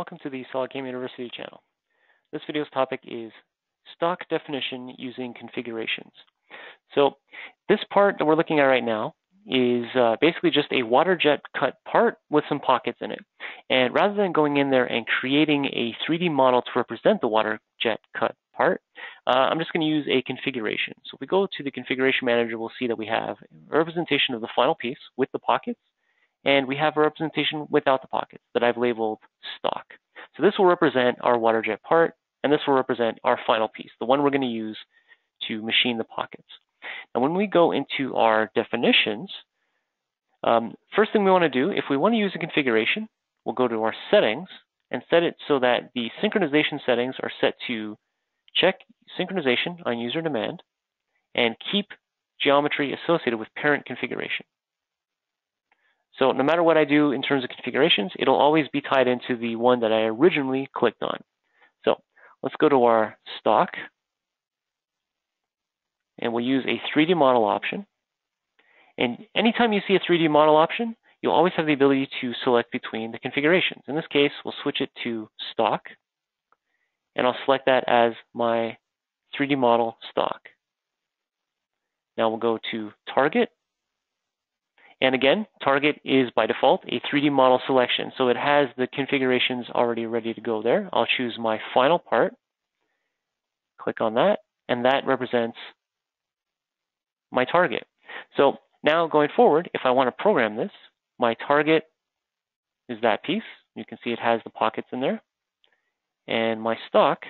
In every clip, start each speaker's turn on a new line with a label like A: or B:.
A: Welcome to the Solid SolidCAM University channel. This video's topic is stock definition using configurations. So this part that we're looking at right now is uh, basically just a water jet cut part with some pockets in it. And rather than going in there and creating a 3D model to represent the water jet cut part, uh, I'm just going to use a configuration. So if we go to the configuration manager, we'll see that we have a representation of the final piece with the pockets and we have a representation without the pockets that I've labeled stock. So this will represent our water jet part, and this will represent our final piece, the one we're going to use to machine the pockets. Now when we go into our definitions, um, first thing we want to do, if we want to use a configuration, we'll go to our settings and set it so that the synchronization settings are set to check synchronization on user demand and keep geometry associated with parent configuration. So no matter what I do in terms of configurations, it'll always be tied into the one that I originally clicked on. So let's go to our stock, and we'll use a 3D model option. And anytime you see a 3D model option, you'll always have the ability to select between the configurations. In this case, we'll switch it to stock, and I'll select that as my 3D model stock. Now we'll go to target, and again, target is by default a 3D model selection. So it has the configurations already ready to go there. I'll choose my final part, click on that, and that represents my target. So now going forward, if I want to program this, my target is that piece. You can see it has the pockets in there. And my stock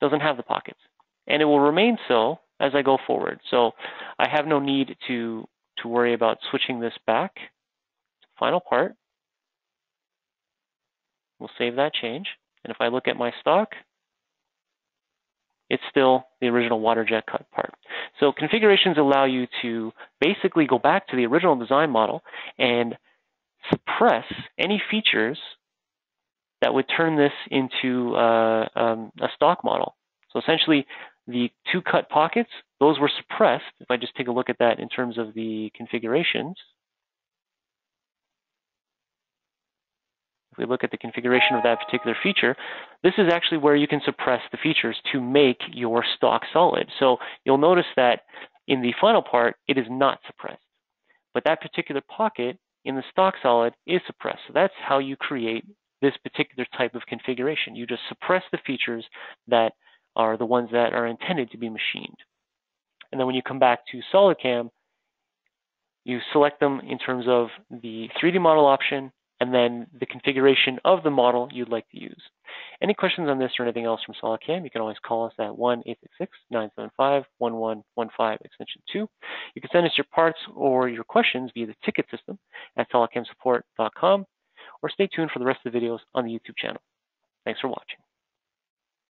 A: doesn't have the pockets. And it will remain so as I go forward. So I have no need to to worry about switching this back. Final part. We'll save that change. And if I look at my stock, it's still the original water jet cut part. So configurations allow you to basically go back to the original design model and suppress any features that would turn this into uh, um, a stock model. So essentially, the two cut pockets, those were suppressed. If I just take a look at that in terms of the configurations, if we look at the configuration of that particular feature, this is actually where you can suppress the features to make your stock solid. So you'll notice that in the final part, it is not suppressed. But that particular pocket in the stock solid is suppressed. So that's how you create this particular type of configuration. You just suppress the features that are the ones that are intended to be machined. And then when you come back to SolidCAM, you select them in terms of the 3D model option and then the configuration of the model you'd like to use. Any questions on this or anything else from SolidCAM, you can always call us at 1-866-975-1115 extension 2. You can send us your parts or your questions via the ticket system at solidcamsupport.com or stay tuned for the rest of the videos on the YouTube channel. Thanks for watching.